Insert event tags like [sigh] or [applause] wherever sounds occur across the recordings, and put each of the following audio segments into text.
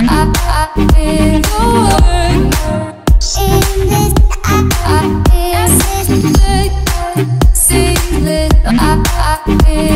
I, feel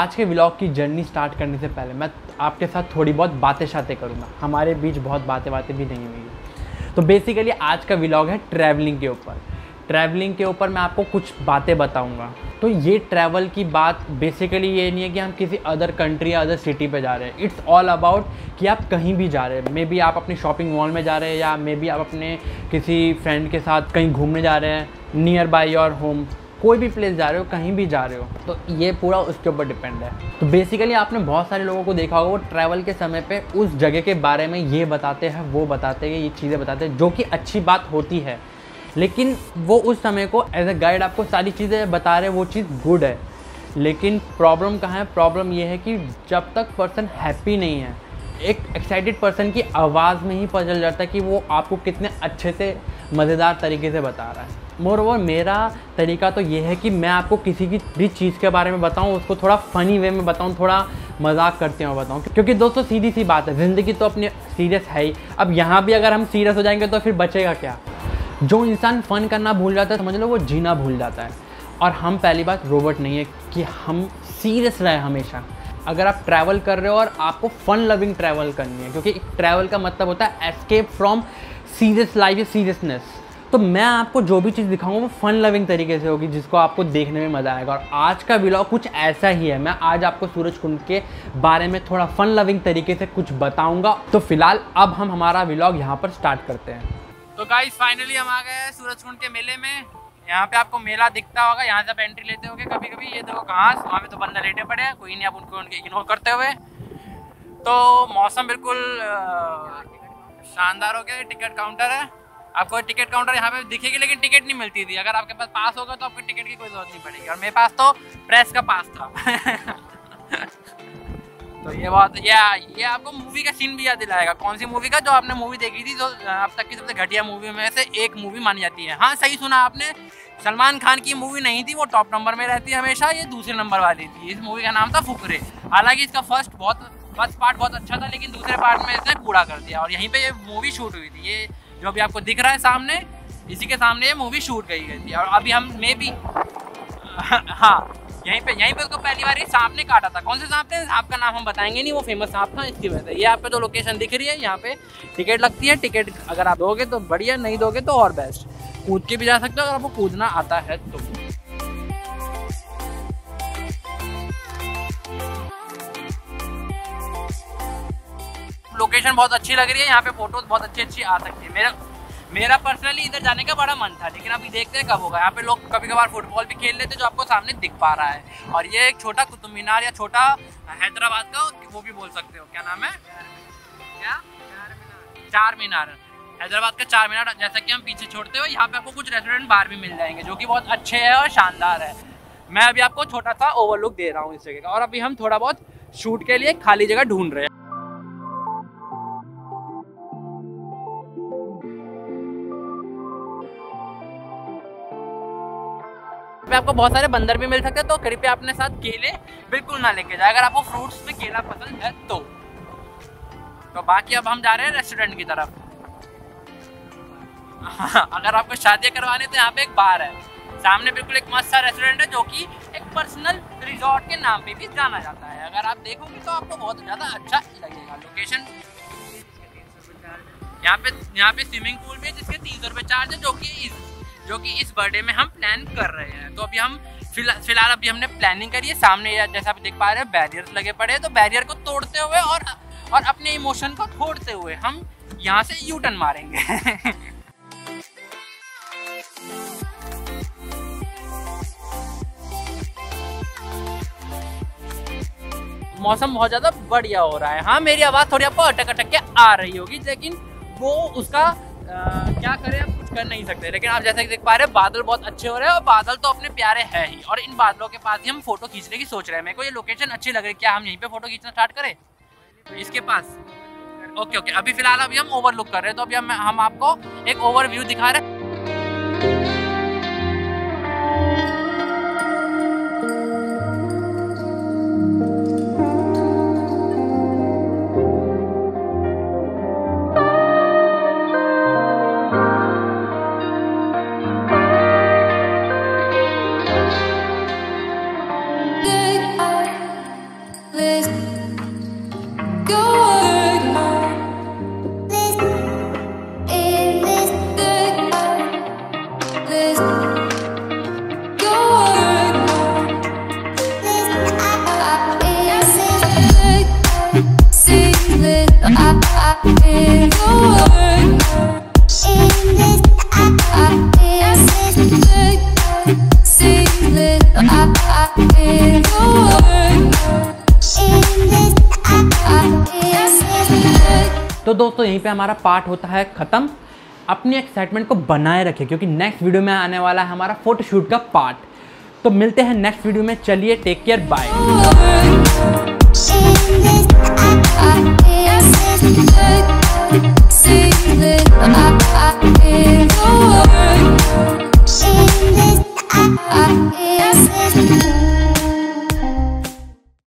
आज के vlog की जर्नी स्टार्ट करने से पहले मैं आपके साथ थोड़ी बहुत बातें शातें करूँगा। हमारे बीच बहुत बातें बातें भी नहीं हुई। तो बेसिकली आज का व्लॉग है ट्रैवलिंग के ऊपर। ट्रैवलिंग के ऊपर मैं आपको कुछ बातें बताऊँगा। तो ये ट्रैवल की बात बेसिकली ये नहीं है कि हम किसी अदर कंट्री या अदर सिटी पे जा रहे हैं। इट्स ऑल अबाउट कि आप कहीं भी जा रहे हैं। मे बी आप अपनी शॉपिंग मॉल में जा रहे हैं या मे बी आप अपने किसी फ्रेंड के साथ कहीं घूमने जा रहे हैं। नियर बाई योर होम कोई भी प्लेस जा रहे हो, कहीं भी जा रहे हो तो ये पूरा उसके ऊपर डिपेंड है। तो बेसिकली आपने बहुत सारे लोगों को देखा होगा, वो ट्रैवल के समय पे उस जगह के बारे में ये बताते हैं, वो बताते हैं, ये चीज़ें बताते हैं, जो कि अच्छी बात होती है। लेकिन वो उस समय को एज ए गाइड आपको सारी चीज़ें बता रहे हैं, वो चीज़ गुड है। लेकिन प्रॉब्लम कहाँ है? प्रॉब्लम ये है कि जब तक पर्सन हैप्पी नहीं है, एक एक्साइटेड पर्सन की आवाज़ में ही पता चल जाता है कि वो आपको कितने अच्छे से मज़ेदार तरीके से बता रहा है। मोर ओवर मेरा तरीका तो ये है कि मैं आपको किसी की भी चीज़ के बारे में बताऊँ, उसको थोड़ा फ़नी वे में बताऊँ, थोड़ा मज़ाक करते हुए बताऊँ। क्योंकि दोस्तों सीधी सी बात है, ज़िंदगी तो अपनी सीरियस है ही। अब यहाँ भी अगर हम सीरियस हो जाएँगे तो फिर बचेगा क्या? जो इंसान फ़न करना भूल जाता है, समझ लो वो जीना भूल जाता है। और हम पहली बात रोबोट नहीं है कि हम सीरियस रहे हमेशा। अगर आप ट्रैवल कर रहे हो और आपको फ़न लविंग ट्रैवल करनी है, क्योंकि ट्रैवल का मतलब होता है एस्केप फ्रॉम सीरियस लाइफ या सीरियसनेस तो मैं आपको जो भी चीज़ दिखाऊँगा, वो फन लविंग तरीके से होगी, जिसको आपको देखने में मज़ा आएगा। और आज का व्लॉग कुछ ऐसा ही है। मैं आज आपको सूरज कुंड के बारे में थोड़ा फन लविंग तरीके से कुछ बताऊँगा। तो फ़िलहाल, अब हम हमारा व्लॉग यहाँ पर स्टार्ट करते हैं। तो गाइस फाइनली हम आ गए हैं सूरज कुंड के मेले में। यहाँ पे आपको मेला दिखता होगा। यहाँ से आप एंट्री लेते होगे कभी कभी ये देखो घास वहाँ पे तो बंदे लेटे पड़े हैं। कोई नहीं, आप उनको, उनके इग्नोर करते हुए। तो मौसम बिल्कुल शानदार हो गया टिकट काउंटर है। आपको टिकट काउंटर यहाँ पे दिखेगी, लेकिन टिकट नहीं मिलती थी। अगर आपके पास पास होगा तो आपको टिकट की कोई ज़रूरत नहीं पड़ेगी। और मेरे पास तो प्रेस का पास था। [laughs] तो ये बात ये ये आपको मूवी का सीन भी याद दिलाएगा। कौन सी मूवी का? जो आपने मूवी देखी थी, जो अब तक की सबसे घटिया मूवी में से एक मूवी मानी जाती है। हाँ सही सुना आपने। सलमान खान की मूवी नहीं थी, वो टॉप नंबर में रहती है हमेशा। ये दूसरे नंबर वाली थी। इस मूवी का नाम था फुकरे। हालाँकि इसका फ़र्स्ट बहुत फ़र्स्ट पार्ट बहुत अच्छा था, लेकिन दूसरे पार्ट में इसने कूड़ा कर दिया। और यहीं पे ये मूवी शूट हुई थी। ये जो अभी आपको दिख रहा है सामने, इसी के सामने ये मूवी शूट गई गई थी। और अभी हम मे भी [laughs] हाँ यहीं पे यहीं पे उसको पहली बार ये सांप ने काटा था। कौन से सांप थे? सांप का नाम हम बताएँगे नहीं, वो फ़ेमस सांप था, इसकी वजह से। ये आप पे जो लोकेशन दिख रही है, यहाँ पे टिकट लगती है। टिकट अगर आप दोगे तो बढ़िया, नहीं दोगे तो और बेस्ट कूद के भी जा सकते हो, अगर आपको कूदना आता है तो। लोकेशन बहुत अच्छी लग रही है, यहाँ पे फ़ोटोज़ बहुत अच्छी अच्छी आ सकती है। मेरा मेरा पर्सनली इधर जाने का बड़ा मन था, लेकिन अभी देखते हैं कब होगा। यहाँ पे लोग कभी कभार फुटबॉल भी खेल लेते जो आपको सामने दिख पा रहा है। और ये एक छोटा कुतुब मीनार या छोटा हैदराबाद का वो भी बोल सकते हो। क्या नाम है? क्या? चार मीनार। हैदराबाद का चार मीनार, जैसा कि हम पीछे छोड़ते हो यहाँ पे आपको कुछ रेस्टोरेंट बार भी मिल जाएँगे, जो कि बहुत अच्छे हैं और शानदार है। मैं अभी आपको छोटा सा ओवरलुक दे रहा हूँ इस जगह का, और अभी हम थोड़ा बहुत शूट के लिए खाली जगह ढूंढ रहे हैं। पे आपको बहुत सारे बंदर भी मिल सकते हैं तो कृपया अपने साथ केले बिल्कुल ना लेके जाए। अगर आपको फ्रूट्स में केला पसंद है तो। तो बाकी अब हम जा रहे हैं रेस्टोरेंट की तरफ़। हाँ, अगर आपको शादी करवानी तो यहाँ पे एक बार है। सामने बिल्कुल एक मस्त सा रेस्टोरेंट है जो कि एक पर्सनल रिजॉर्ट के नाम पे भी जाना जाता है। अगर आप देखोगे तो आपको बहुत ज़्यादा अच्छा लगेगा। लोकेशन यहाँ पे यहाँ पे स्विमिंग पूल भी है जिसके तीन सौ रुपये चार्ज है जो कि जो कि इस बर्थडे में हम प्लान कर रहे हैं। तो अभी हम फ़िलहाल अभी हमने प्लानिंग करी है। सामने जैसा आप देख पा रहे हैं बैरियर लगे पड़े हैं। तो बैरियर को तोड़ते हुए और और अपने इमोशन को छोड़ते हुए हम यहाँ से यू टर्न मारेंगे। [laughs] मौसम बहुत ज़्यादा बढ़िया हो रहा है। हाँ मेरी आवाज़ थोड़ी आपको अटक अटक के आ रही होगी, लेकिन वो उसका क्या करें अब कुछ कर नहीं सकते। लेकिन आप जैसे कि देख पा रहे हैं, बादल बहुत अच्छे हो रहे हैं और बादल तो अपने प्यारे हैं ही। और इन बादलों के पास ही हम फ़ोटो खींचने की सोच रहे हैं। मेरे को ये लोकेशन अच्छी लग रही है। क्या हम यहीं पे फ़ोटो खींचना स्टार्ट करें? इसके पास। Okay okay. अभी फ़िलहाल अभी हम ओवरलुक कर रहे हैं। तो अभी हम हम आपको एक ओवरव्यू दिखा रहे हैं। तो दोस्तों, यहीं पे हमारा पार्ट होता है ख़त्म। अपनी एक्साइटमेंट को बनाए रखें, क्योंकि नेक्स्ट वीडियो में आने वाला है हमारा फोटोशूट का पार्ट तो मिलते हैं नेक्स्ट वीडियो में, चलिए टेक केयर बाय